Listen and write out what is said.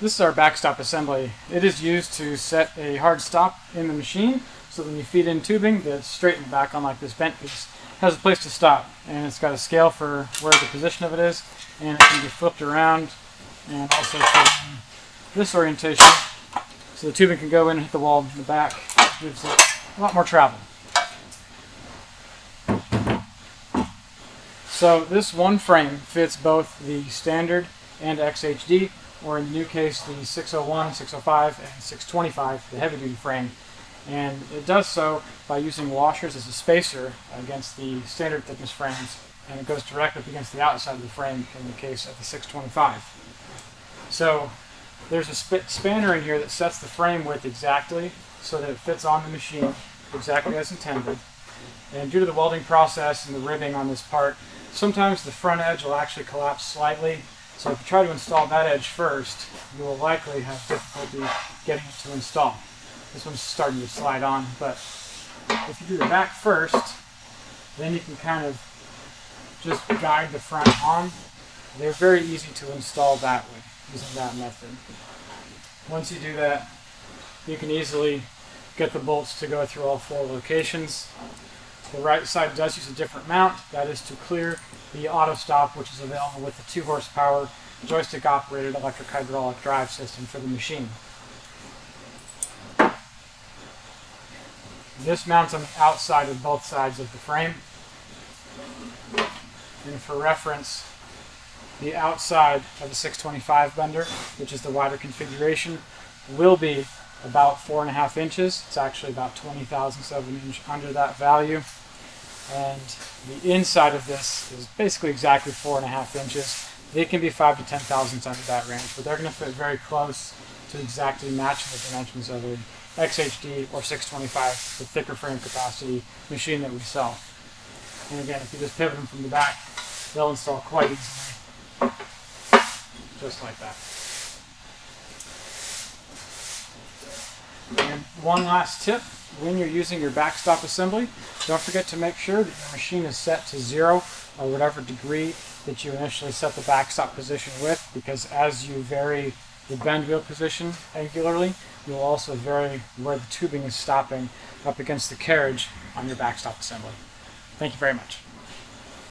This is our backstop assembly. It is used to set a hard stop in the machine so when you feed in tubing that's straight in the back unlike this bent piece has a place to stop and it's got a scale for where the position of it is and it can be flipped around and also this orientation so the tubing can go in and hit the wall in the back gives it a lot more travel. So this one frame fits both the standard and XHD or in the new case the 601, 605, and 625, the heavy duty frame. And it does so by using washers as a spacer against the standard thickness frames, and it goes directly against the outside of the frame in the case of the 625. So there's a sp spanner in here that sets the frame width exactly so that it fits on the machine exactly as intended. And due to the welding process and the ribbing on this part, sometimes the front edge will actually collapse slightly so if you try to install that edge first, you will likely have difficulty getting it to install. This one's starting to slide on, but if you do the back first, then you can kind of just guide the front on. They're very easy to install that way, using that method. Once you do that, you can easily get the bolts to go through all four locations. The right side does use a different mount. That is to clear the auto stop, which is available with the 2 horsepower joystick operated electric hydraulic drive system for the machine. This mounts on the outside of both sides of the frame. And for reference, the outside of the 625 bender, which is the wider configuration, will be about four and a half inches. It's actually about 20 thousandths of an inch under that value. And the inside of this is basically exactly four and a half inches. They can be five to ten thousandths under that range, but they're going to fit very close to exactly matching the dimensions of an XHD or 625, the thicker frame capacity machine that we sell. And again, if you just pivot them from the back, they'll install quite easily, just like that. And one last tip, when you're using your backstop assembly, don't forget to make sure that your machine is set to zero or whatever degree that you initially set the backstop position with because as you vary the bend wheel position angularly, you will also vary where the tubing is stopping up against the carriage on your backstop assembly. Thank you very much.